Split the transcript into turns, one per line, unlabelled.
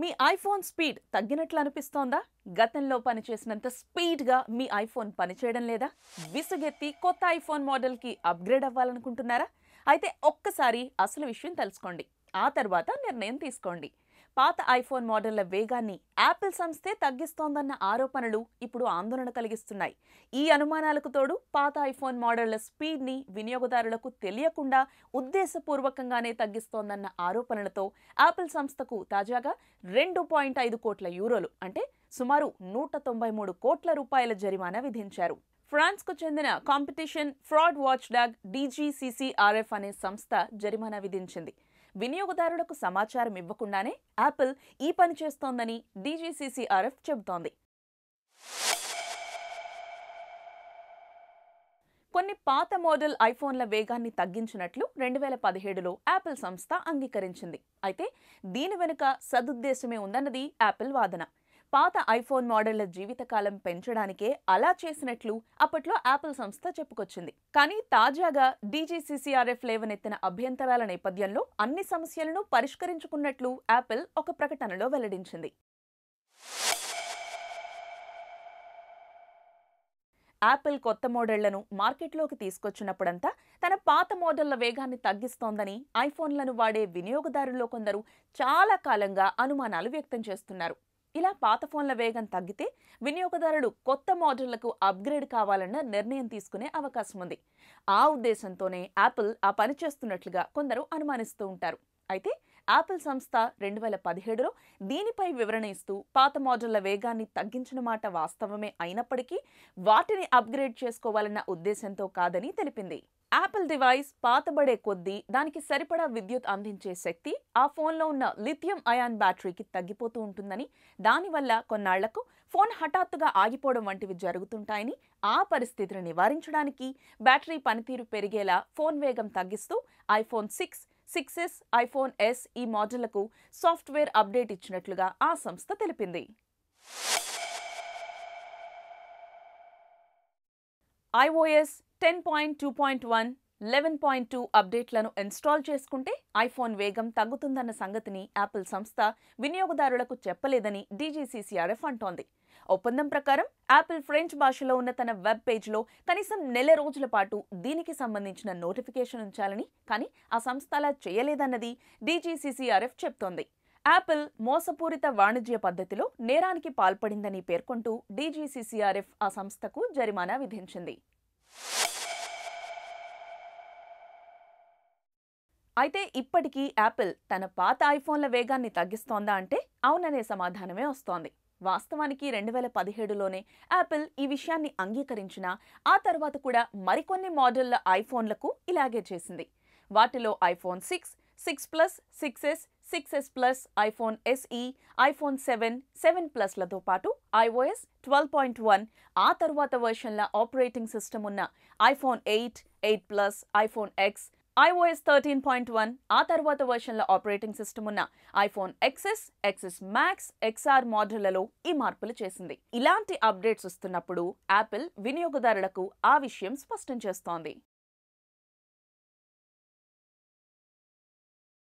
మీ iPhone speed తగ్గినట్లు అనిపిస్తోందా గతంలో పనిచేసినంత స్పీడ్గా మీ iPhone పనిచేయడం లేదా? విసుగెత్తి కొత్త ఐఫోన్ మోడల్కి అప్గ్రేడ్ అవ్వాలనుకుంటున్నారా? అయితే ఒక్కసారి అసలు విషయం తెలుసుకోండి. ఆ తర్వాత నిర్ణయం తీసుకోండి. పాత ఐఫోన్ మోడళ్ళ వేగాన్ని యాపిల్ సంస్థే తగ్గిస్తోందన్న ఆరోపణలు ఇప్పుడు ఆందోళన కలిగిస్తున్నాయి. ఈ అనుమానాలకు తోడు పాత ఐఫోన్ మోడళ్ళ స్పీడ్ని వినియోగదారులకు తెలియకుండా ఉద్దేశపూర్వకంగానే తగ్గిస్తోందన్న ఆరోపణలతో యాపిల్ సంస్థకు తాజాగా రెండు పాయింట్ ఐదు కోట్ల యూరోలు అంటే సుమారు నూట తొంభై మూడు కోట్ల రూపాయల జరిమానా విధించారు. ఫ్రాన్స్కు చెందిన competition fraud watchdog DGCCRF అనే సంస్థ జరిమానా విధించింది. వినియోగదారులకు సమాచారం ఇవ్వకుండానే యాపిల్ ఈ పని చేస్తోందని డీజీసీసీఆర్ఎఫ్ చెబుతోంది. కొన్ని పాత మోడల్ ఐఫోన్ల వేగాన్ని తగ్గించినట్లు రెండు వేల పదిహేడులో యాపిల్ సంస్థ అంగీకరించింది. అయితే దీని వెనుక సదుద్దేశమే ఉందన్నది యాపిల్ వాదన. పాత ఐఫోన్ మోడళ్ళ జీవితకాలం పెంచడానికే అలా చేసినట్లు అప్పట్లో యాపిల్ సంస్థ చెప్పుకొచ్చింది. కానీ తాజాగా డీజీసీసీఆర్ఎఫ్ లేవనెత్తిన అభ్యంతరాల నేపథ్యంలో అన్ని సమస్యలను పరిష్కరించుకున్నట్లు యాపిల్ ఒక ప్రకటనలో వెల్లడించింది. యాపిల్ కొత్త మోడళ్ళను మార్కెట్లోకి తీసుకొచ్చినప్పుడంతా తన పాత మోడళ్ళ వేగాన్ని తగ్గిస్తోందని ఐఫోన్లను వాడే వినియోగదారుల్లో కొందరు చాలా కాలంగా అనుమానాలు వ్యక్తం చేస్తున్నారు. ఇలా పాత ఫోన్ల వేగం తగ్గితే వినియోగదారులు కొత్త మోడళ్ళకు అప్గ్రేడ్ కావాలన్న నిర్ణయం తీసుకునే అవకాశం ఉంది ఆ ఉద్దేశంతోనే యాపిల్ ఆ పని చేస్తున్నట్లుగా కొందరు అనుమానిస్తూ ఉంటారు. అయితే యాపిల్ సంస్థ రెండు వేల పదిహేడులో దీనిపై వివరణ ఇస్తూ పాత మోడళ్ళ వేగాన్ని తగ్గించిన మాట వాస్తవమే అయినప్పటికీ వాటిని అప్గ్రేడ్ చేసుకోవాలన్న ఉద్దేశంతో కాదని తెలిపింది. యాపిల్ డివైస్ పాతబడే కొద్దీ దానికి సరిపడా విద్యుత్ అందించే శక్తి ఆ ఫోన్లో ఉన్న లిథియం అయాన్ బ్యాటరీకి తగ్గిపోతూ ఉంటుందని దానివల్ల కొన్నాళ్ళకు ఫోన్ హఠాత్తుగా ఆగిపోవడం వంటివి జరుగుతుంటాయని ఆ పరిస్థితిని నివారించడానికి బ్యాటరీ పనితీరు పెరిగేలా ఫోన్ వేగం తగ్గిస్తూ iPhone six six S iPhone S ఈ మోడళ్ళకు సాఫ్ట్వేర్ అప్డేట్ ఇచ్చినట్లుగా ఆ సంస్థ తెలిపింది. IOS ten point two point one eleven point two అప్డేట్లను install చేసుకుంటే ఐఫోన్ వేగం తగ్గుతుందన్న సంగతిని యాపిల్ సంస్థ వినియోగదారులకు చెప్పలేదని డీజీసీసీఆర్ఎఫ్ అంటోంది. ఒప్పందం ప్రకారం యాపిల్ ఫ్రెంచ్ భాషలో ఉన్న తన వెబ్ పేజ్లో కనీసం నెల రోజుల పాటు దీనికి సంబంధించిన నోటిఫికేషన్ ఉంచాలని కానీ ఆ సంస్థ అలా చేయలేదన్నది డీజీసీసీఆర్ఎఫ్ చెప్తోంది. యాపిల్ మోసపూరిత వాణిజ్య పద్ధతిలో నేరానికి పాల్పడిందని పేర్కొంటూ డీజీసీసీఆర్ఎఫ్ ఆ సంస్థకు జరిమానా విధించింది. అయితే ఇప్పటికీ యాపిల్ తన పాత ఐఫోన్ల వేగాన్ని తగ్గిస్తోందా అంటే అవుననే సమాధానమే వస్తోంది. వాస్తవానికి రెండు వేల పదిహేడులోనే యాపిల్ ఈ విషయాన్ని అంగీకరించినా ఆ తర్వాత కూడా మరికొన్ని మోడళ్ళ ఐఫోన్లకు ఇలాగే చేసింది. వాటిలో iPhone six six plus six S six S plus iPhone SE iPhone seven seven ప్లస్లతో పాటు ఐఓఎస్ ట్వెల్వ్ పాయింట్ వన్ ఆ తర్వాత వర్షన్ల ఆపరేటింగ్ సిస్టమ్ ఉన్న iPhone eight eight plus iPhone X iOS thirteen point one ఆ తర్వాత వర్షన్ల ఆపరేటింగ్ సిస్టమ్ ఉన్న iPhone XS XS Max XR మోడళ్ళలో ఈ మార్పులు చేసింది. ఇలాంటి అప్డేట్స్ వస్తున్నప్పుడు యాపిల్ వినియోగదారులకు ఆ విషయం స్పష్టం చేస్తోంది.